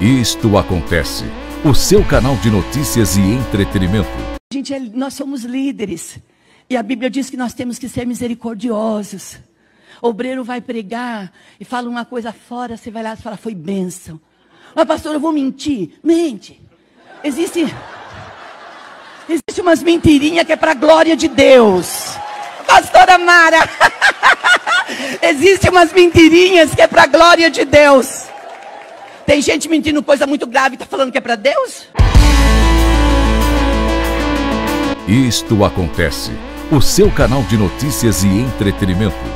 Isto acontece. O seu canal de notícias e entretenimento. Gente, nós somos líderes. E a Bíblia diz que nós temos que ser misericordiosos. O obreiro vai pregar e fala uma coisa fora, você vai lá e fala, foi bênção. Mas, pastor, eu vou mentir. Mente. Existe. Existe umas mentirinhas que é para a glória de Deus. Pastora Mara. Existe umas mentirinhas que é para a glória de Deus. Tem gente mentindo coisa muito grave e está falando que é para Deus? Isto acontece. O seu canal de notícias e entretenimento.